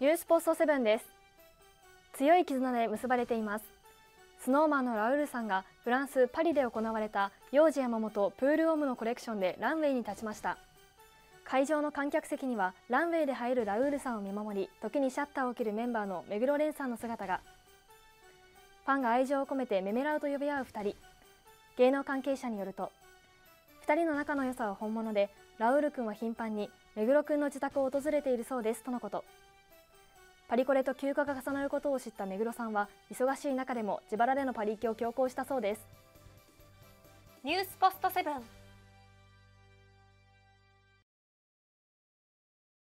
ニュースポストセブンです。強い絆で結ばれています。スノーマンのラウールさんがフランス・パリで行われた幼児山本プールオムのコレクションでランウェイに立ちました。会場の観客席にはランウェイで入るラウールさんを見守り時にシャッターを切るメンバーの目黒蓮さんの姿が。ファンが愛情を込めてメメラウと呼び合う2人。芸能関係者によると2人の仲の良さは本物でラウール君は頻繁に目黒君の自宅を訪れているそうですとのこと。パリコレと休暇が重なることを知った目黒さんは忙しい中でも自腹でのパリ行きを強行したそうです。ニュースポストセブン。